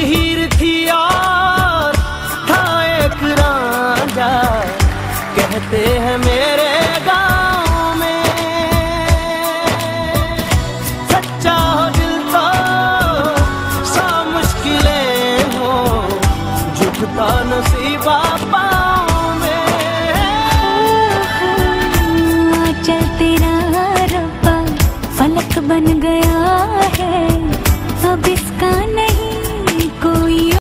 हीर थी और था एक राजा, कहते हैं मेरे गाँव में। सच्चा हो दिल तो सा मुश्किलें हो, झुकता नसीबा बन गया है।